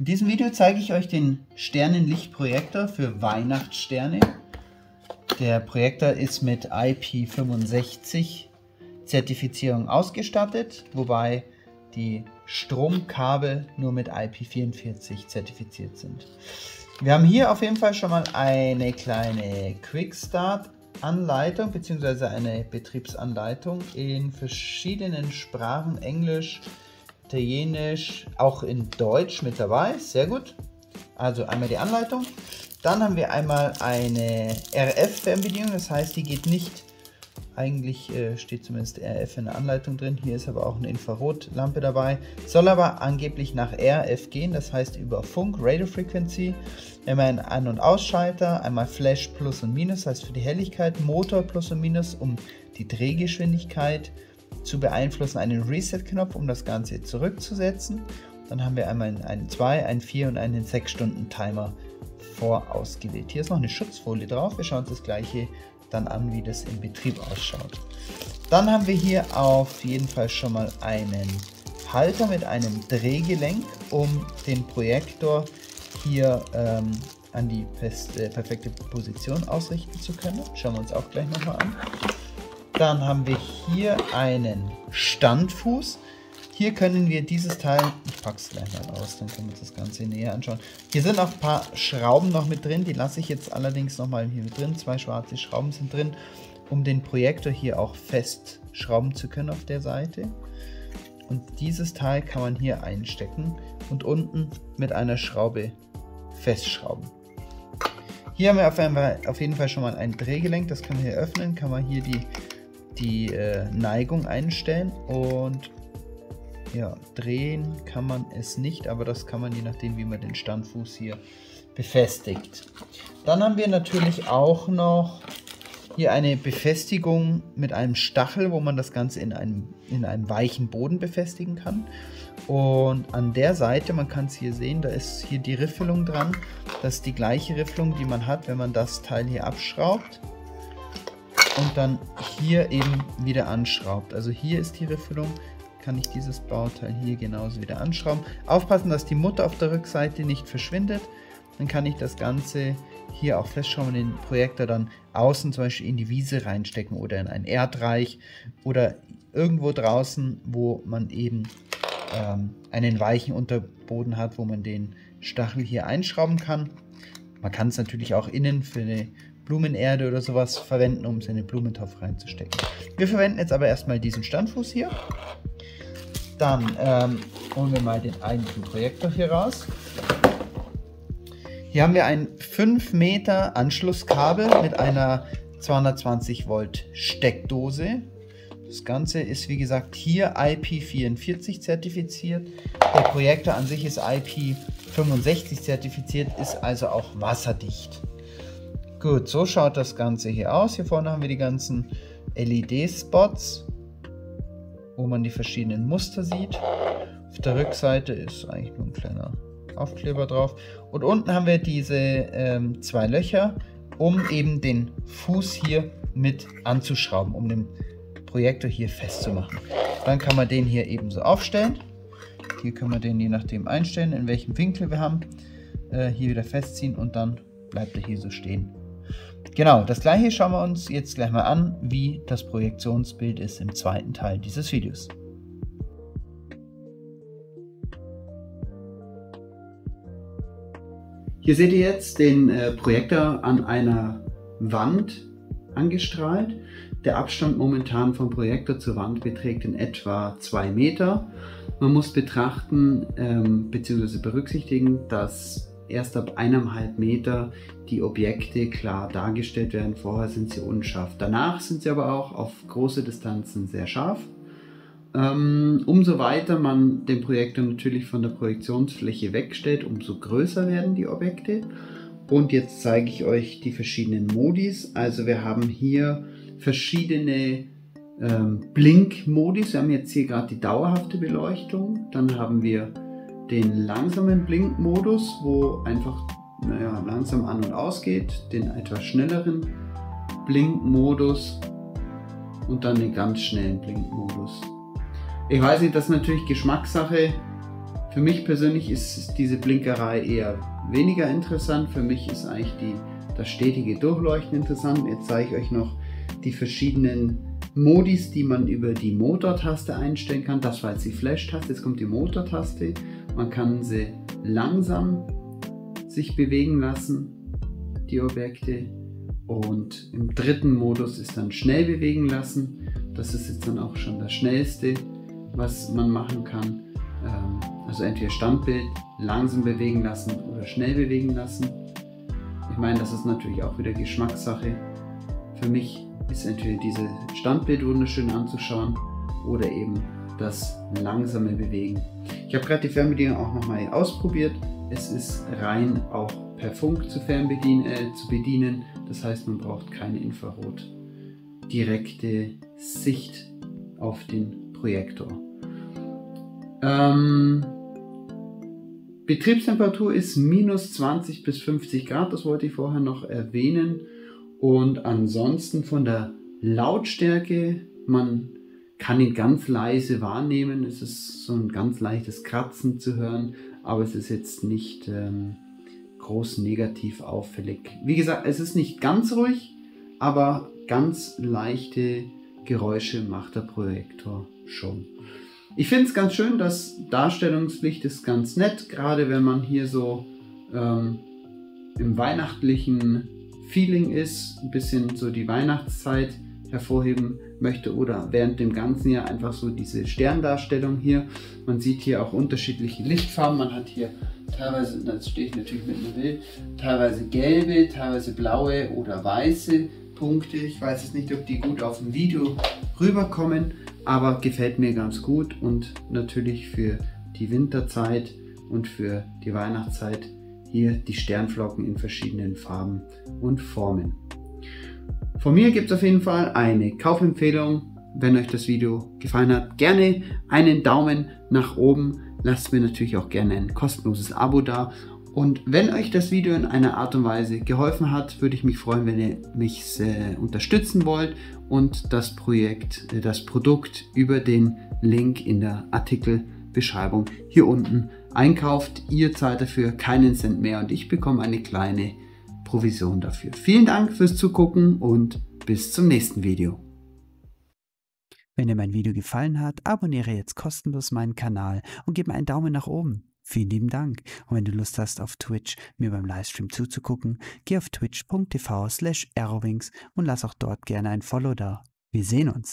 In diesem Video zeige ich euch den Sternenlichtprojektor für Weihnachtssterne. Der Projektor ist mit IP65 Zertifizierung ausgestattet, wobei die Stromkabel nur mit IP44 zertifiziert sind. Wir haben hier auf jeden Fall schon mal eine kleine Quickstart Anleitung bzw. eine Betriebsanleitung in verschiedenen Sprachen, Englisch, Italienisch, auch in Deutsch mit dabei. Sehr gut. Also einmal die Anleitung. Dann haben wir einmal eine RF-Fernbedienung, das heißt, die geht nicht, eigentlich äh, steht zumindest RF in der Anleitung drin, hier ist aber auch eine Infrarotlampe dabei, soll aber angeblich nach RF gehen, das heißt über Funk, Radio Frequency, einmal ein An- und Ausschalter, einmal Flash Plus und Minus, das heißt für die Helligkeit, Motor Plus und Minus, um die Drehgeschwindigkeit zu beeinflussen, einen Reset-Knopf, um das Ganze zurückzusetzen. Dann haben wir einmal einen 2, einen 4 und einen 6 Stunden Timer vorausgewählt. Hier ist noch eine Schutzfolie drauf. Wir schauen uns das gleiche dann an, wie das im Betrieb ausschaut. Dann haben wir hier auf jeden Fall schon mal einen Halter mit einem Drehgelenk, um den Projektor hier ähm, an die feste, perfekte Position ausrichten zu können. Schauen wir uns auch gleich nochmal an. Dann haben wir hier einen Standfuß. Hier können wir dieses Teil, ich packe es gleich mal aus, dann können wir uns das Ganze näher anschauen. Hier sind auch ein paar Schrauben noch mit drin, die lasse ich jetzt allerdings nochmal hier mit drin. Zwei schwarze Schrauben sind drin, um den Projektor hier auch festschrauben zu können auf der Seite. Und dieses Teil kann man hier einstecken und unten mit einer Schraube festschrauben. Hier haben wir auf, jeden Fall schon mal ein Drehgelenk, das kann man hier öffnen, kann man hier die die äh, Neigung einstellen und ja, drehen kann man es nicht, aber das kann man je nachdem, wie man den Standfuß hier befestigt. Dann haben wir natürlich auch noch hier eine Befestigung mit einem Stachel, wo man das Ganze in einem, in einem weichen Boden befestigen kann. Und an der Seite, man kann es hier sehen, da ist hier die Riffelung dran. Das ist die gleiche Riffelung, die man hat, wenn man das Teil hier abschraubt und dann hier eben wieder anschraubt. Also hier ist die Riffelung, kann ich dieses Bauteil hier genauso wieder anschrauben. Aufpassen, dass die Mutter auf der Rückseite nicht verschwindet. Dann kann ich das Ganze hier auch festschrauben, den Projektor dann außen zum Beispiel in die Wiese reinstecken oder in ein Erdreich oder irgendwo draußen, wo man eben ähm, einen weichen Unterboden hat, wo man den Stachel hier einschrauben kann. Man kann es natürlich auch innen für eine Blumenerde oder sowas verwenden, um seine Blumentopf reinzustecken. Wir verwenden jetzt aber erstmal diesen Standfuß hier. Dann ähm, holen wir mal den eigentlichen Projektor hier raus. Hier haben wir ein 5 Meter Anschlusskabel mit einer 220 Volt Steckdose. Das Ganze ist wie gesagt hier IP44 zertifiziert. Der Projektor an sich ist IP65 zertifiziert, ist also auch wasserdicht. Gut, so schaut das Ganze hier aus. Hier vorne haben wir die ganzen LED-Spots, wo man die verschiedenen Muster sieht. Auf der Rückseite ist eigentlich nur ein kleiner Aufkleber drauf. Und unten haben wir diese ähm, zwei Löcher, um eben den Fuß hier mit anzuschrauben, um den Projektor hier festzumachen. Dann kann man den hier eben so aufstellen. Hier können wir den je nachdem einstellen, in welchem Winkel wir haben. Äh, hier wieder festziehen und dann bleibt er hier so stehen. Genau, das gleiche schauen wir uns jetzt gleich mal an, wie das Projektionsbild ist im zweiten Teil dieses Videos. Hier seht ihr jetzt den äh, Projektor an einer Wand angestrahlt. Der Abstand momentan vom Projektor zur Wand beträgt in etwa 2 Meter. Man muss betrachten ähm, bzw. berücksichtigen, dass erst ab eineinhalb Meter die Objekte klar dargestellt werden. Vorher sind sie unscharf. Danach sind sie aber auch auf große Distanzen sehr scharf. Ähm, umso weiter man den Projektor natürlich von der Projektionsfläche wegstellt, umso größer werden die Objekte. Und jetzt zeige ich euch die verschiedenen Modis. Also wir haben hier verschiedene ähm, Blink-Modis. Wir haben jetzt hier gerade die dauerhafte Beleuchtung. Dann haben wir den langsamen Blinkmodus, wo einfach naja, langsam an und ausgeht, den etwas schnelleren Blinkmodus und dann den ganz schnellen Blinkmodus. Ich weiß nicht, das ist natürlich Geschmackssache. Für mich persönlich ist diese Blinkerei eher weniger interessant. Für mich ist eigentlich die, das stetige Durchleuchten interessant. Jetzt zeige ich euch noch die verschiedenen Modis, die man über die Motortaste einstellen kann. Das war jetzt die Flash-Taste, jetzt kommt die Motortaste. Man kann sie langsam sich bewegen lassen, die Objekte. Und im dritten Modus ist dann schnell bewegen lassen. Das ist jetzt dann auch schon das schnellste, was man machen kann. Ähm, also entweder Standbild langsam bewegen lassen oder schnell bewegen lassen. Ich meine, das ist natürlich auch wieder Geschmackssache. Für mich ist entweder dieses Standbild wunderschön anzuschauen oder eben das langsame Bewegen. Ich habe gerade die Fernbedienung auch nochmal ausprobiert. Es ist rein auch per Funk zu, fernbedienen, äh, zu bedienen. Das heißt, man braucht keine Infrarot direkte Sicht auf den Projektor. Ähm, Betriebstemperatur ist minus 20 bis 50 Grad, das wollte ich vorher noch erwähnen. Und ansonsten von der Lautstärke, man kann ihn ganz leise wahrnehmen. Es ist so ein ganz leichtes Kratzen zu hören, aber es ist jetzt nicht ähm, groß negativ auffällig. Wie gesagt, es ist nicht ganz ruhig, aber ganz leichte Geräusche macht der Projektor schon. Ich finde es ganz schön, das Darstellungslicht ist ganz nett, gerade wenn man hier so ähm, im weihnachtlichen Feeling ist, ein bisschen so die Weihnachtszeit hervorheben möchte oder während dem ganzen Jahr einfach so diese Sterndarstellung hier. Man sieht hier auch unterschiedliche Lichtfarben. Man hat hier teilweise, das stehe ich natürlich mit einem Bild, teilweise gelbe, teilweise blaue oder weiße Punkte. Ich weiß jetzt nicht, ob die gut auf dem Video rüberkommen, aber gefällt mir ganz gut und natürlich für die Winterzeit und für die Weihnachtszeit hier die Sternflocken in verschiedenen Farben und Formen. Von mir gibt es auf jeden Fall eine Kaufempfehlung. Wenn euch das Video gefallen hat, gerne einen Daumen nach oben. Lasst mir natürlich auch gerne ein kostenloses Abo da. Und wenn euch das Video in einer Art und Weise geholfen hat, würde ich mich freuen, wenn ihr mich äh, unterstützen wollt und das Projekt, äh, das Produkt über den Link in der Artikelbeschreibung hier unten einkauft. Ihr zahlt dafür keinen Cent mehr und ich bekomme eine kleine Provision dafür. Vielen Dank fürs Zugucken und bis zum nächsten Video. Wenn dir mein Video gefallen hat, abonniere jetzt kostenlos meinen Kanal und gib mir einen Daumen nach oben. Vielen lieben Dank. Und wenn du Lust hast, auf Twitch mir beim Livestream zuzugucken, geh auf twitch.tv slash arrowings und lass auch dort gerne ein Follow da. Wir sehen uns.